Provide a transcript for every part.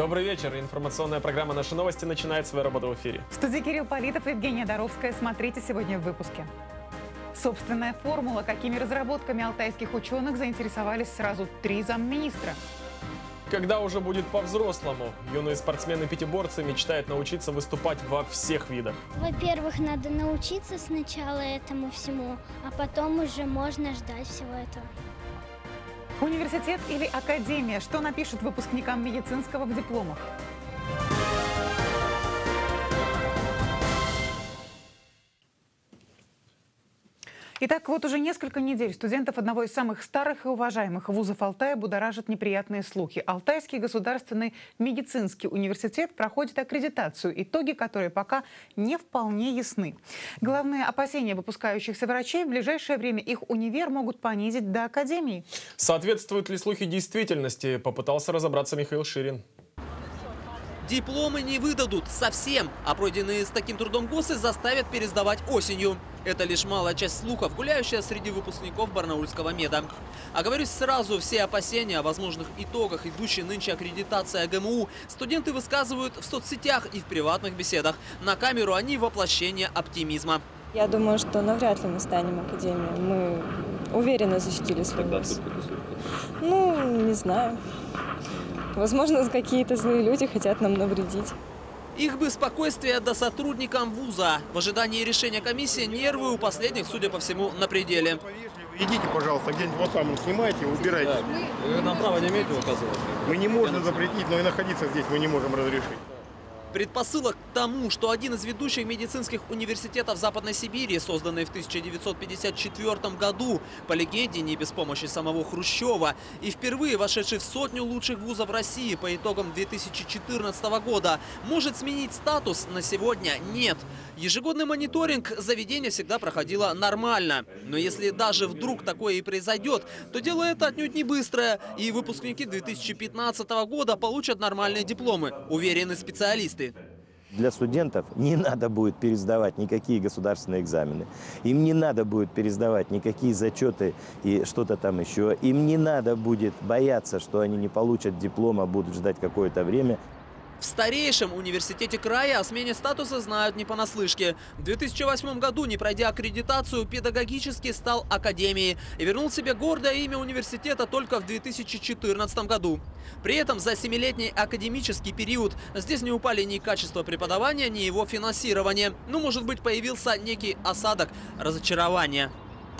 Добрый вечер. Информационная программа «Наши новости» начинает свою работу в эфире. В студии Кирилл Политов и Евгения Доровская. Смотрите сегодня в выпуске. Собственная формула, какими разработками алтайских ученых заинтересовались сразу три замминистра. Когда уже будет по-взрослому, юные спортсмены-пятиборцы мечтают научиться выступать во всех видах. Во-первых, надо научиться сначала этому всему, а потом уже можно ждать всего этого. Университет или академия? Что напишут выпускникам медицинского в дипломах? Итак, вот уже несколько недель студентов одного из самых старых и уважаемых вузов Алтая будоражат неприятные слухи. Алтайский государственный медицинский университет проходит аккредитацию, итоги которой пока не вполне ясны. Главные опасения выпускающихся врачей в ближайшее время их универ могут понизить до академии. Соответствуют ли слухи действительности, попытался разобраться Михаил Ширин. Дипломы не выдадут совсем, а пройденные с таким трудом ГОСы заставят пересдавать осенью. Это лишь малая часть слухов, гуляющая среди выпускников Барнаульского меда. А говорю сразу, все опасения о возможных итогах идущей нынче аккредитации ГМУ студенты высказывают в соцсетях и в приватных беседах. На камеру они воплощение оптимизма. Я думаю, что навряд ли мы станем академией. Мы уверенно защитили свой вуз. Ну, не знаю. Возможно, какие-то злые люди хотят нам навредить. Их бы спокойствие до сотрудникам вуза. В ожидании решения комиссии нервы у последних, судя по всему, на пределе. Идите, пожалуйста, где-нибудь вот там снимайте, убирайте. Вы нам право не имеете указывать? Мы не можем запретить, но и находиться здесь мы не можем разрешить. Предпосылок к тому, что один из ведущих медицинских университетов Западной Сибири, созданный в 1954 году, по легенде не без помощи самого Хрущева, и впервые вошедший в сотню лучших вузов России по итогам 2014 года, может сменить статус на сегодня нет. Ежегодный мониторинг заведения всегда проходило нормально. Но если даже вдруг такое и произойдет, то дело это отнюдь не быстрое, и выпускники 2015 года получат нормальные дипломы, уверены специалисты. Для студентов не надо будет пересдавать никакие государственные экзамены. Им не надо будет пересдавать никакие зачеты и что-то там еще. Им не надо будет бояться, что они не получат диплома, будут ждать какое-то время. В старейшем университете края о смене статуса знают не понаслышке. В 2008 году, не пройдя аккредитацию, педагогически стал академией и вернул себе гордое имя университета только в 2014 году. При этом за семилетний академический период здесь не упали ни качество преподавания, ни его финансирование. Ну, может быть, появился некий осадок разочарования.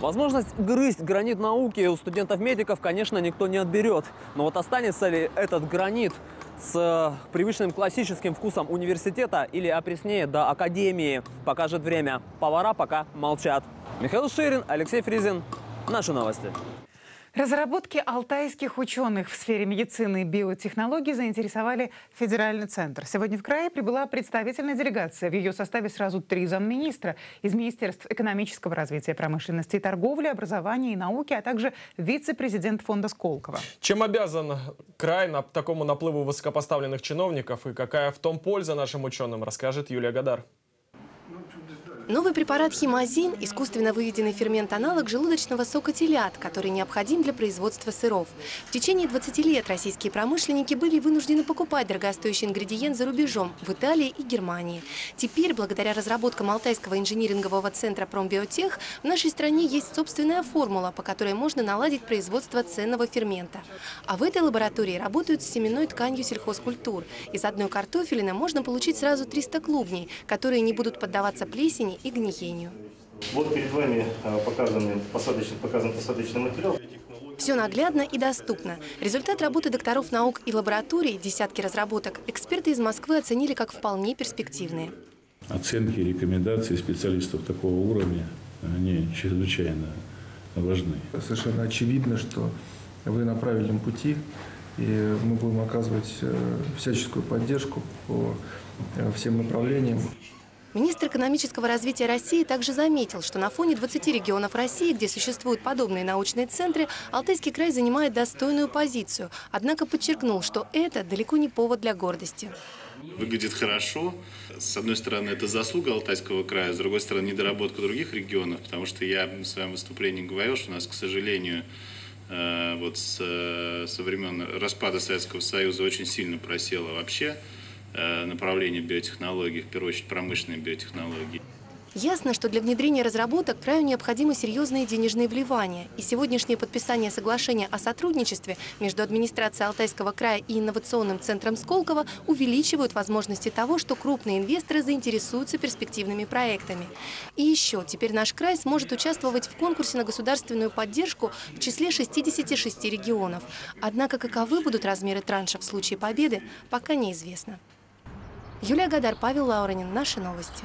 Возможность грызть гранит науки у студентов-медиков, конечно, никто не отберет. Но вот останется ли этот гранит с э, привычным классическим вкусом университета или опреснее до академии, покажет время. Повара пока молчат. Михаил Ширин, Алексей Фризин. Наши новости. Разработки алтайских ученых в сфере медицины и биотехнологий заинтересовали федеральный центр. Сегодня в крае прибыла представительная делегация. В ее составе сразу три замминистра из Министерств экономического развития, промышленности и торговли, образования и науки, а также вице-президент фонда Сколково. Чем обязан край на такому наплыву высокопоставленных чиновников и какая в том польза нашим ученым, расскажет Юлия Гадар. Новый препарат химозин – искусственно выведенный фермент-аналог желудочного сока телят, который необходим для производства сыров. В течение 20 лет российские промышленники были вынуждены покупать дорогостоящий ингредиент за рубежом – в Италии и Германии. Теперь, благодаря разработкам Алтайского инжинирингового центра «Промбиотех», в нашей стране есть собственная формула, по которой можно наладить производство ценного фермента. А в этой лаборатории работают с семенной тканью сельхозкультур. Из одной картофелины можно получить сразу 300 клубней, которые не будут поддаваться плесени и гниению. Вот перед вами а, показанный посадочный, показан посадочный материал. Все наглядно и доступно. Результат работы докторов наук и лабораторий, десятки разработок, эксперты из Москвы оценили как вполне перспективные. Оценки и рекомендации специалистов такого уровня, они чрезвычайно важны. Совершенно очевидно, что вы на правильном пути, и мы будем оказывать э, всяческую поддержку по э, всем направлениям. Министр экономического развития России также заметил, что на фоне 20 регионов России, где существуют подобные научные центры, Алтайский край занимает достойную позицию. Однако подчеркнул, что это далеко не повод для гордости. Выглядит хорошо. С одной стороны, это заслуга Алтайского края, с другой стороны, недоработка других регионов, потому что я в своем выступлении говорил, что у нас, к сожалению, э, вот э, со времен распада Советского Союза очень сильно просело вообще э, направление биотехнологий, в первую очередь промышленные биотехнологии. Ясно, что для внедрения разработок краю необходимы серьезные денежные вливания. И сегодняшнее подписание соглашения о сотрудничестве между администрацией Алтайского края и инновационным центром Сколково увеличивают возможности того, что крупные инвесторы заинтересуются перспективными проектами. И еще, теперь наш край сможет участвовать в конкурсе на государственную поддержку в числе 66 регионов. Однако каковы будут размеры транша в случае победы, пока неизвестно. Юлия Гадар, Павел Лауранин. Наши новости.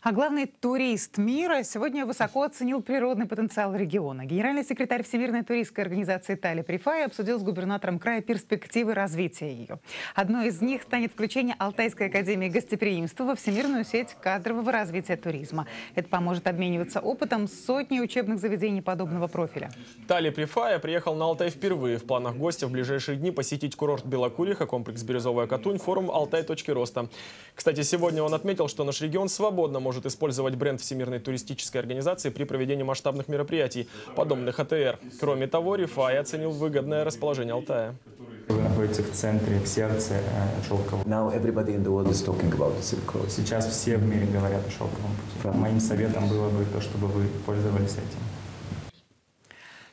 А главный турист мира сегодня высоко оценил природный потенциал региона. Генеральный секретарь Всемирной туристской организации Тали Прифай обсудил с губернатором края перспективы развития ее. Одной из них станет включение Алтайской академии гостеприимства во всемирную сеть кадрового развития туризма. Это поможет обмениваться опытом с сотней учебных заведений подобного профиля. Тали Прифая приехал на Алтай впервые. В планах гостя в ближайшие дни посетить курорт Белокуриха, комплекс «Бирюзовая Катунь», форум «Алтай. Точки роста». Кстати, сегодня он отметил, что наш регион свободно может использовать бренд Всемирной туристической организации при проведении масштабных мероприятий, подобных АТР. Кроме того, Рифай оценил выгодное расположение Алтая. Вы находитесь в центре, в сердце э, шелкового. Now everybody in the world is talking about the Silk Road. Сейчас все в мире говорят о шелковом пути. Моим советом было бы то, чтобы вы пользовались этим.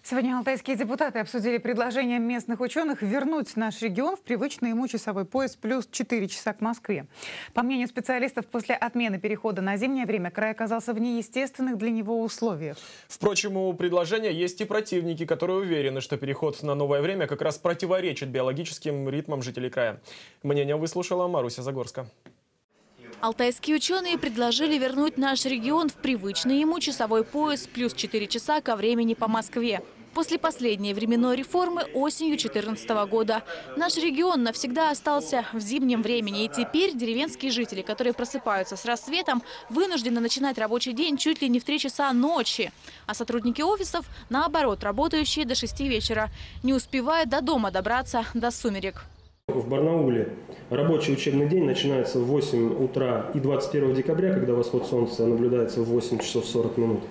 Сегодня алтайские депутаты обсудили предложение местных ученых вернуть наш регион в привычный ему часовой пояс плюс 4 часа к Москве. По мнению специалистов, после отмены перехода на зимнее время край оказался в неестественных для него условиях. Впрочем, у предложения есть и противники, которые уверены, что переход на новое время как раз противоречит биологическим ритмам жителей края. Мнение выслушала Маруся Загорска. Алтайские ученые предложили вернуть наш регион в привычный ему часовой пояс плюс 4 часа ко времени по Москве. После последней временной реформы осенью 2014 года наш регион навсегда остался в зимнем времени. И теперь деревенские жители, которые просыпаются с рассветом, вынуждены начинать рабочий день чуть ли не в 3 часа ночи. А сотрудники офисов, наоборот, работающие до 6 вечера, не успевают до дома добраться до сумерек. В Барнауле рабочий учебный день начинается в 8 утра и 21 декабря, когда восход солнца наблюдается в 8 часов 40 минут.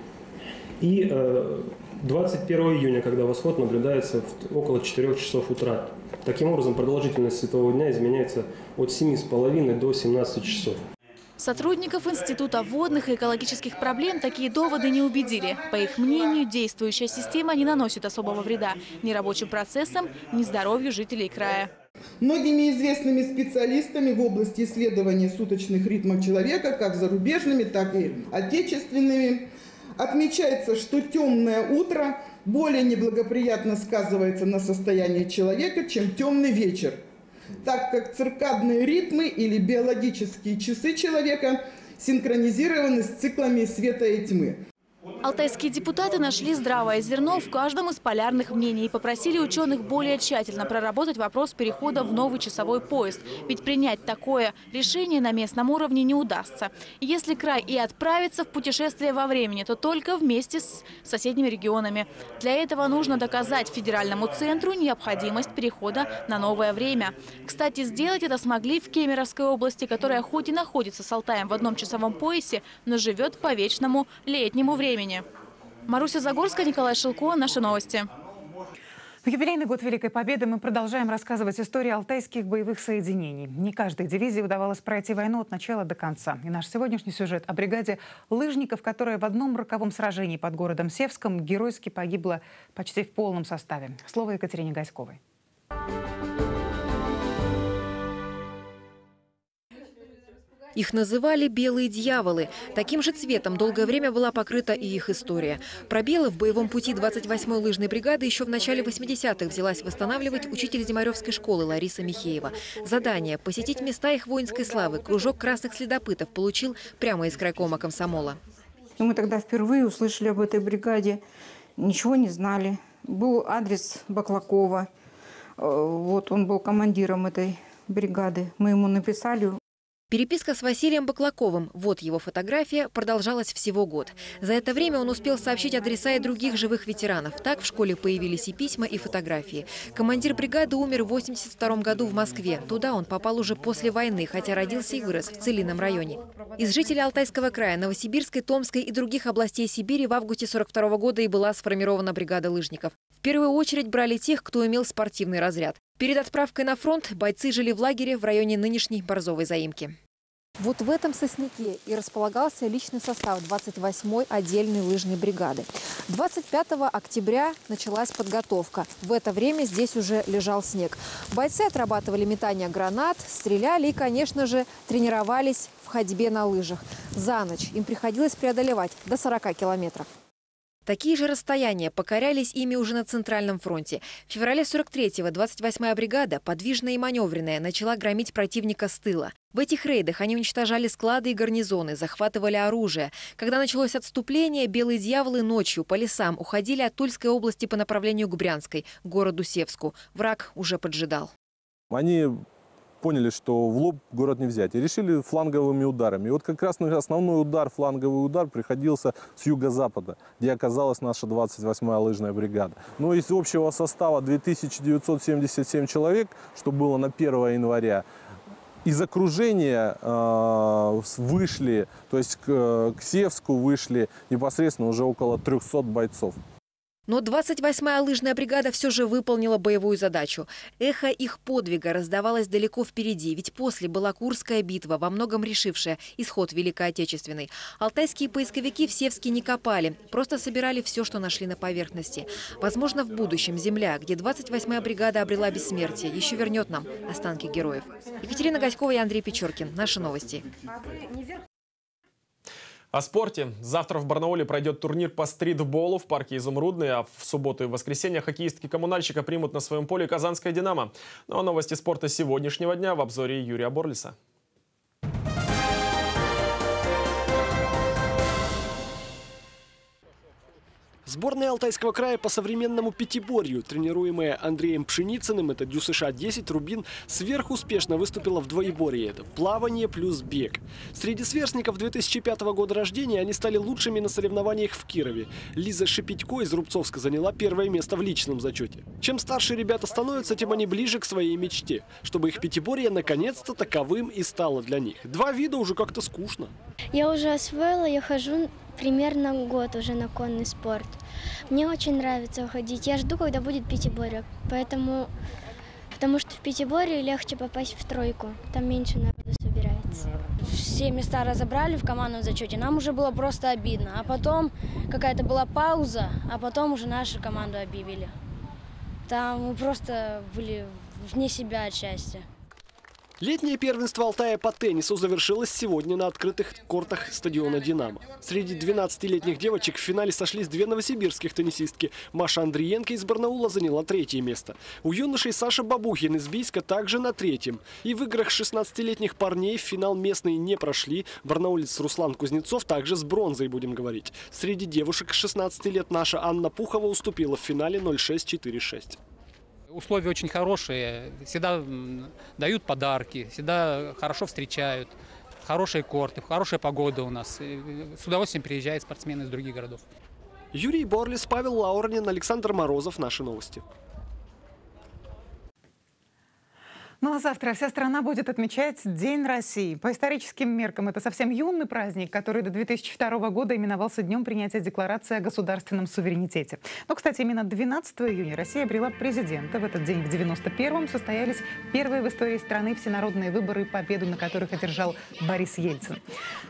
И э, 21 июня, когда восход наблюдается в около 4 часов утра. Таким образом, продолжительность светового дня изменяется от 7,5 до 17 часов. Сотрудников Института водных и экологических проблем такие доводы не убедили. По их мнению, действующая система не наносит особого вреда ни рабочим процессам, ни здоровью жителей края. Многими известными специалистами в области исследования суточных ритмов человека, как зарубежными, так и отечественными, отмечается, что темное утро более неблагоприятно сказывается на состоянии человека, чем темный вечер, так как циркадные ритмы или биологические часы человека синхронизированы с циклами света и тьмы. Алтайские депутаты нашли здравое зерно в каждом из полярных мнений и попросили ученых более тщательно проработать вопрос перехода в новый часовой поезд. Ведь принять такое решение на местном уровне не удастся. Если край и отправится в путешествие во времени, то только вместе с соседними регионами. Для этого нужно доказать федеральному центру необходимость перехода на новое время. Кстати, сделать это смогли в Кемеровской области, которая хоть и находится с Алтаем в одном часовом поясе, но живет по вечному летнему времени. Маруся Загорская, Николай Шилко. Наши новости. В юбилейный год Великой Победы мы продолжаем рассказывать историю алтайских боевых соединений. Не каждой дивизии удавалось пройти войну от начала до конца. И наш сегодняшний сюжет о бригаде лыжников, которая в одном роковом сражении под городом Севском геройски погибла почти в полном составе. Слово Екатерине Гаськовой. Их называли «белые дьяволы». Таким же цветом долгое время была покрыта и их история. Пробелы в боевом пути 28-й лыжной бригады еще в начале 80-х взялась восстанавливать учитель Зимаревской школы Лариса Михеева. Задание – посетить места их воинской славы. Кружок красных следопытов получил прямо из крайкома комсомола. Мы тогда впервые услышали об этой бригаде, ничего не знали. Был адрес Баклакова, вот он был командиром этой бригады. Мы ему написали, Переписка с Василием Баклаковым, вот его фотография, продолжалась всего год. За это время он успел сообщить адреса и других живых ветеранов. Так в школе появились и письма, и фотографии. Командир бригады умер в 82 году в Москве. Туда он попал уже после войны, хотя родился и вырос в Целином районе. Из жителей Алтайского края, Новосибирской, Томской и других областей Сибири в августе 42 года и была сформирована бригада лыжников. В первую очередь брали тех, кто имел спортивный разряд. Перед отправкой на фронт бойцы жили в лагере в районе нынешней Борзовой заимки. Вот в этом сосняке и располагался личный состав 28-й отдельной лыжной бригады. 25 октября началась подготовка. В это время здесь уже лежал снег. Бойцы отрабатывали метание гранат, стреляли и, конечно же, тренировались в ходьбе на лыжах. За ночь им приходилось преодолевать до 40 километров. Такие же расстояния покорялись ими уже на Центральном фронте. В феврале 43-го 28-я бригада, подвижная и маневренная, начала громить противника с тыла. В этих рейдах они уничтожали склады и гарнизоны, захватывали оружие. Когда началось отступление, белые дьяволы ночью по лесам уходили от Тульской области по направлению к Брянской, городу Севску. Враг уже поджидал. Они поняли, что в лоб город не взять. И решили фланговыми ударами. И вот как раз основной удар, фланговый удар приходился с юго-запада, где оказалась наша 28-я лыжная бригада. Но из общего состава 2977 человек, что было на 1 января, из окружения э, вышли, то есть к, к Севску вышли непосредственно уже около 300 бойцов. Но 28-я лыжная бригада все же выполнила боевую задачу. Эхо их подвига раздавалось далеко впереди, ведь после была Курская битва, во многом решившая исход Великой Отечественной. Алтайские поисковики в Севске не копали, просто собирали все, что нашли на поверхности. Возможно, в будущем земля, где 28-я бригада обрела бессмертие, еще вернет нам останки героев. Екатерина Гаськова и Андрей Печоркин. Наши новости. О спорте. Завтра в Барнауле пройдет турнир по стритболу в парке Изумрудный, а в субботу и воскресенье хоккеистки коммунальщика примут на своем поле Казанское «Динамо». Ну а новости спорта сегодняшнего дня в обзоре Юрия Борлиса. Сборная Алтайского края по современному пятиборью, тренируемая Андреем Пшеницыным, это Дю США-10, Рубин, сверхуспешно выступила в двоеборье. Это плавание плюс бег. Среди сверстников 2005 года рождения они стали лучшими на соревнованиях в Кирове. Лиза Шепетько из Рубцовска заняла первое место в личном зачете. Чем старше ребята становятся, тем они ближе к своей мечте, чтобы их пятиборье наконец-то таковым и стало для них. Два вида уже как-то скучно. Я уже освоила, я хожу примерно год уже на конный спорт. Мне очень нравится ходить. Я жду, когда будет пятиборье. Поэтому, потому что в пятиборье легче попасть в тройку. Там меньше народу собирается. Все места разобрали в командном зачете. Нам уже было просто обидно. А потом какая-то была пауза, а потом уже нашу команду объявили. Там мы просто были вне себя от счастья. Летнее первенство Алтая по теннису завершилось сегодня на открытых кортах стадиона «Динамо». Среди 12-летних девочек в финале сошлись две новосибирских теннисистки. Маша Андриенко из Барнаула заняла третье место. У юношей Саша Бабухин из Бийска также на третьем. И в играх 16-летних парней в финал местные не прошли. Барнаулец Руслан Кузнецов также с бронзой, будем говорить. Среди девушек 16 лет наша Анна Пухова уступила в финале 0-6-4-6 условия очень хорошие, всегда дают подарки, всегда хорошо встречают, хорошие корты, хорошая погода у нас. С удовольствием приезжают спортсмены из других городов. Юрий Борлис, Павел Лаурнин, Александр Морозов. Наши новости. Ну а завтра вся страна будет отмечать День России. По историческим меркам это совсем юный праздник, который до 2002 года именовался Днем принятия Декларации о государственном суверенитете. Но, кстати, именно 12 июня Россия обрела президента. В этот день, в 91-м, состоялись первые в истории страны всенародные выборы, победу на которых одержал Борис Ельцин.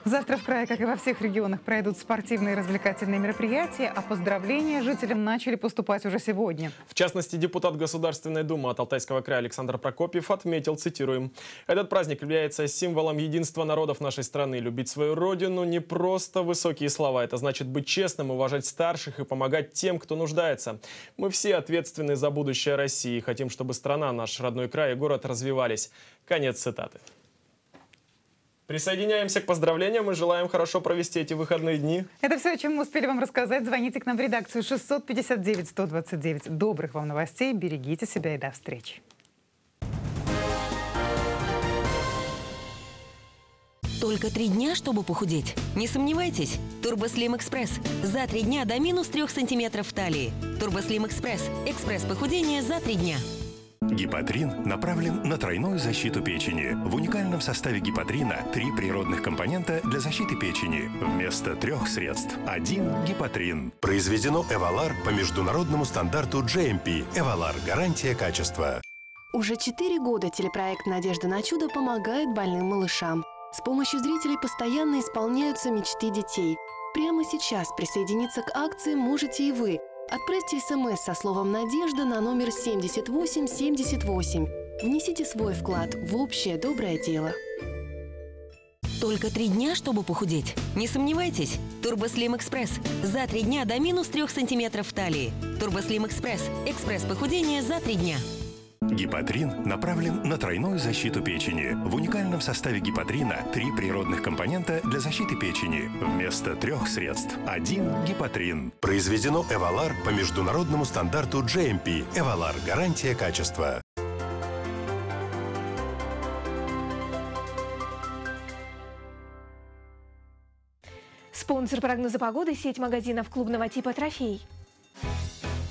Завтра в крае, как и во всех регионах, пройдут спортивные и развлекательные мероприятия, а поздравления жителям начали поступать уже сегодня. В частности, депутат Государственной Думы от Алтайского края Александр Прокопьев отметил, цитируем, «Этот праздник является символом единства народов нашей страны. Любить свою родину не просто высокие слова. Это значит быть честным, уважать старших и помогать тем, кто нуждается. Мы все ответственны за будущее России. Хотим, чтобы страна, наш родной край и город развивались». Конец цитаты. Присоединяемся к поздравлениям и желаем хорошо провести эти выходные дни. Это все, о чем мы успели вам рассказать. Звоните к нам в редакцию 659-129. Добрых вам новостей, берегите себя и до встречи. Только три дня, чтобы похудеть? Не сомневайтесь. Турбослим Экспресс. За три дня до минус трех сантиметров в талии. Турбослим Экспресс. Экспресс похудения за три дня. Гепатрин направлен на тройную защиту печени. В уникальном составе гепатрина три природных компонента для защиты печени. Вместо трех средств один гепатрин. Произведено Эвалар по международному стандарту GMP. Эвалар – гарантия качества. Уже четыре года телепроект «Надежда на чудо» помогает больным малышам. С помощью зрителей постоянно исполняются мечты детей. Прямо сейчас присоединиться к акции можете и вы – Отправьте смс со словом «Надежда» на номер 7878. Внесите свой вклад в общее доброе дело. Только три дня, чтобы похудеть? Не сомневайтесь. Турбослим Экспресс. За три дня до минус трех сантиметров в талии. Турбослим Экспресс. Экспресс похудения за три дня. Гепатрин направлен на тройную защиту печени. В уникальном составе гепатрина три природных компонента для защиты печени. Вместо трех средств один гепатрин. Произведено Эвалар по международному стандарту GMP. Эвалар – гарантия качества. Спонсор прогноза погоды – сеть магазинов клубного типа «Трофей».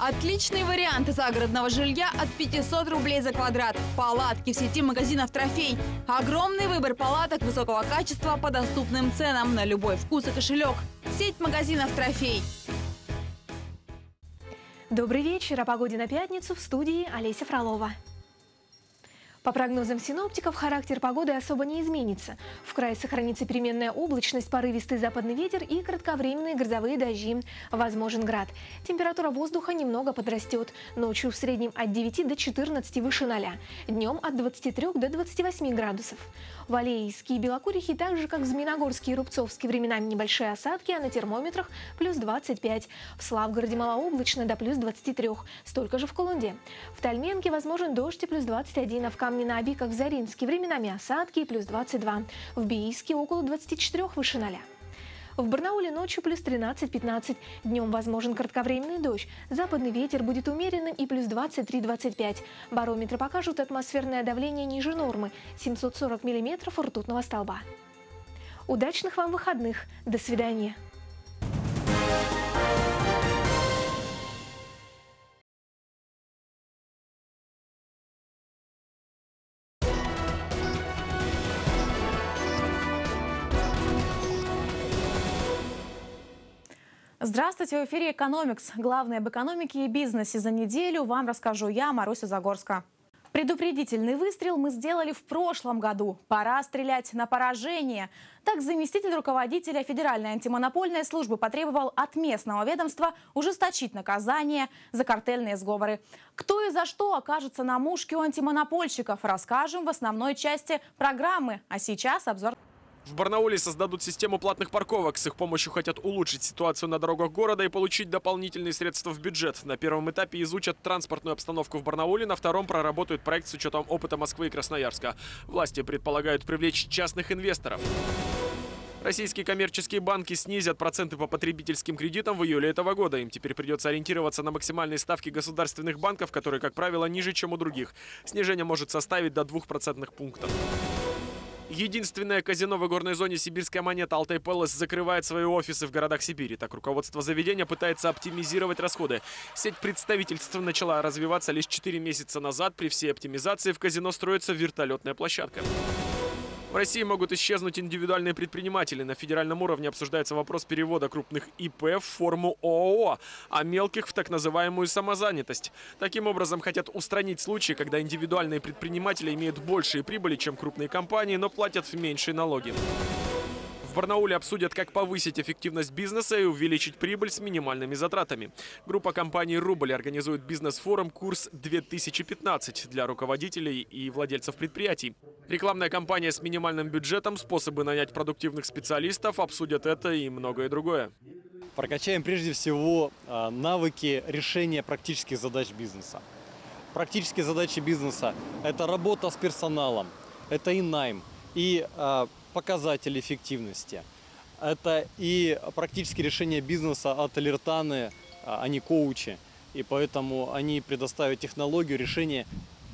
Отличный вариант загородного жилья от 500 рублей за квадрат. Палатки в сети магазинов «Трофей». Огромный выбор палаток высокого качества по доступным ценам на любой вкус и кошелек. Сеть магазинов «Трофей». Добрый вечер. О погоде на пятницу в студии Олеся Фролова. По прогнозам синоптиков, характер погоды особо не изменится. В крае сохранится переменная облачность, порывистый западный ветер и кратковременные грозовые дожди. Возможен град. Температура воздуха немного подрастет. Ночью в среднем от 9 до 14 выше 0. Днем от 23 до 28 градусов. В Алейске и Белокурихе, так же как в Змеиногорске и Рубцовске, временами небольшие осадки, а на термометрах плюс 25. В Славгороде малооблачно до плюс 23. Столько же в Колунде. В Тальменке возможен дождь и плюс 21, а в Камне на Оби, как в Заринске, временами осадки и плюс 22. В Бийске около 24 выше 0. В Барнауле ночью плюс 13-15. Днем возможен кратковременный дождь. Западный ветер будет умеренным и плюс 23-25. Барометры покажут атмосферное давление ниже нормы – 740 миллиметров ртутного столба. Удачных вам выходных. До свидания. Здравствуйте, в эфире «Экономикс». Главное об экономике и бизнесе за неделю вам расскажу я, Маруся Загорска. Предупредительный выстрел мы сделали в прошлом году. Пора стрелять на поражение. Так заместитель руководителя Федеральной антимонопольной службы потребовал от местного ведомства ужесточить наказание за картельные сговоры. Кто и за что окажется на мушке у антимонопольщиков, расскажем в основной части программы. А сейчас обзор в Барнауле создадут систему платных парковок. С их помощью хотят улучшить ситуацию на дорогах города и получить дополнительные средства в бюджет. На первом этапе изучат транспортную обстановку в Барнауле, на втором проработают проект с учетом опыта Москвы и Красноярска. Власти предполагают привлечь частных инвесторов. Российские коммерческие банки снизят проценты по потребительским кредитам в июле этого года. Им теперь придется ориентироваться на максимальные ставки государственных банков, которые, как правило, ниже, чем у других. Снижение может составить до 2 процентных пунктов. Единственное казино в горной зоне «Сибирская монета» Алтай Пэлас закрывает свои офисы в городах Сибири. Так руководство заведения пытается оптимизировать расходы. Сеть представительств начала развиваться лишь 4 месяца назад. При всей оптимизации в казино строится вертолетная площадка. В России могут исчезнуть индивидуальные предприниматели. На федеральном уровне обсуждается вопрос перевода крупных ИП в форму ООО, а мелких в так называемую самозанятость. Таким образом, хотят устранить случаи, когда индивидуальные предприниматели имеют большие прибыли, чем крупные компании, но платят меньшие налоги. В Барнауле обсудят, как повысить эффективность бизнеса и увеличить прибыль с минимальными затратами. Группа компаний «Рубль» организует бизнес-форум «Курс 2015» для руководителей и владельцев предприятий. Рекламная кампания с минимальным бюджетом, способы нанять продуктивных специалистов, обсудят это и многое другое. Прокачаем прежде всего а, навыки решения практических задач бизнеса. Практические задачи бизнеса – это работа с персоналом, это и найм, и а, показатели эффективности. Это и практические решения бизнеса от Алертаны, а не коучи. И поэтому они предоставят технологию решения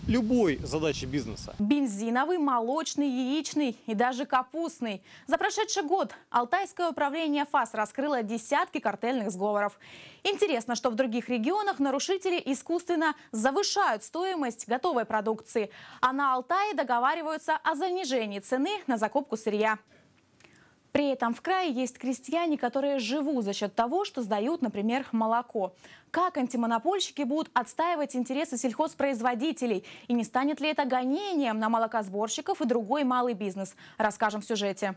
любой задачи бизнеса. Бензиновый, молочный, яичный и даже капустный. За прошедший год Алтайское управление ФАС раскрыло десятки картельных сговоров. Интересно, что в других регионах нарушители искусственно завышают стоимость готовой продукции, а на Алтае договариваются о занижении цены на закупку сырья. При этом в крае есть крестьяне, которые живут за счет того, что сдают, например, молоко. Как антимонопольщики будут отстаивать интересы сельхозпроизводителей? И не станет ли это гонением на молокосборщиков и другой малый бизнес? Расскажем в сюжете.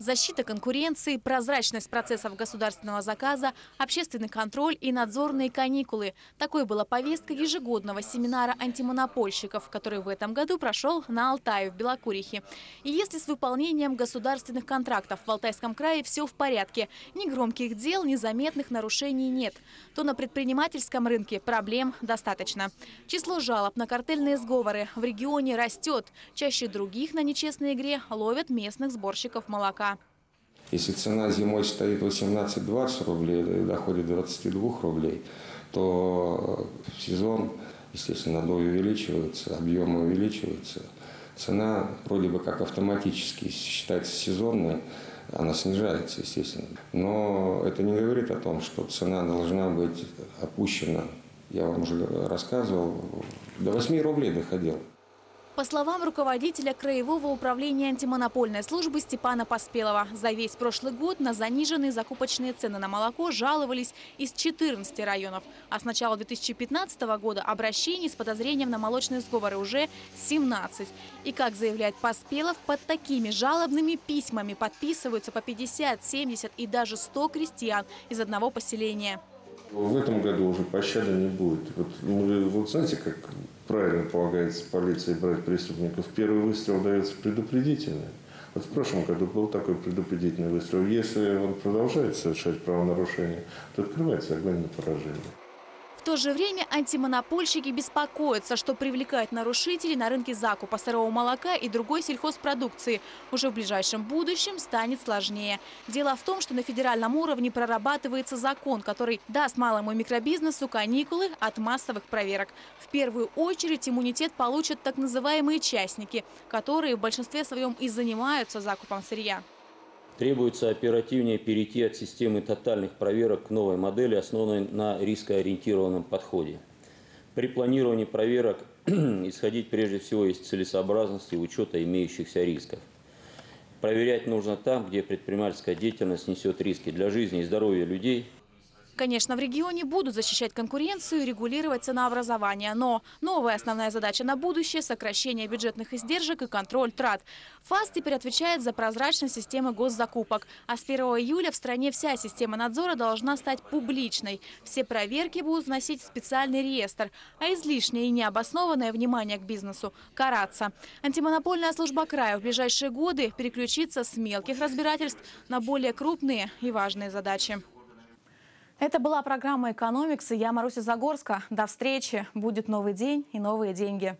Защита конкуренции, прозрачность процессов государственного заказа, общественный контроль и надзорные каникулы. Такой была повестка ежегодного семинара антимонопольщиков, который в этом году прошел на Алтае в Белокурихе. И если с выполнением государственных контрактов в Алтайском крае все в порядке, ни громких дел, ни заметных нарушений нет, то на предпринимательском рынке проблем достаточно. Число жалоб на картельные сговоры в регионе растет. Чаще других на нечестной игре ловят местных сборщиков молока. Если цена зимой стоит 18-20 рублей, доходит 22 рублей, то в сезон, естественно, надой увеличивается, объемы увеличиваются. Цена вроде бы как автоматически считается сезонной, она снижается, естественно. Но это не говорит о том, что цена должна быть опущена. Я вам уже рассказывал, до 8 рублей доходил. По словам руководителя Краевого управления антимонопольной службы Степана Поспелова, за весь прошлый год на заниженные закупочные цены на молоко жаловались из 14 районов. А с начала 2015 года обращений с подозрением на молочные сговоры уже 17. И, как заявляет Поспелов, под такими жалобными письмами подписываются по 50, 70 и даже 100 крестьян из одного поселения. В этом году уже пощады не будет. Вот, мы, вот знаете, как правильно полагается полиции брать преступников? Первый выстрел дается предупредительный. Вот в прошлом году был такой предупредительный выстрел. Если он продолжает совершать правонарушения, то открывается огонь на поражение. В то же время антимонопольщики беспокоятся, что привлекать нарушителей на рынке закупа сырого молока и другой сельхозпродукции уже в ближайшем будущем станет сложнее. Дело в том, что на федеральном уровне прорабатывается закон, который даст малому микробизнесу каникулы от массовых проверок. В первую очередь иммунитет получат так называемые частники, которые в большинстве своем и занимаются закупом сырья. Требуется оперативнее перейти от системы тотальных проверок к новой модели, основанной на рискоориентированном подходе. При планировании проверок исходить прежде всего из целесообразности учета имеющихся рисков. Проверять нужно там, где предпринимательская деятельность несет риски для жизни и здоровья людей – Конечно, в регионе будут защищать конкуренцию и регулировать ценообразование. Но новая основная задача на будущее – сокращение бюджетных издержек и контроль трат. ФАС теперь отвечает за прозрачность системы госзакупок. А с 1 июля в стране вся система надзора должна стать публичной. Все проверки будут вносить в специальный реестр. А излишнее и необоснованное внимание к бизнесу – караться. Антимонопольная служба края в ближайшие годы переключится с мелких разбирательств на более крупные и важные задачи. Это была программа «Экономикс» и я Маруся Загорска. До встречи. Будет новый день и новые деньги.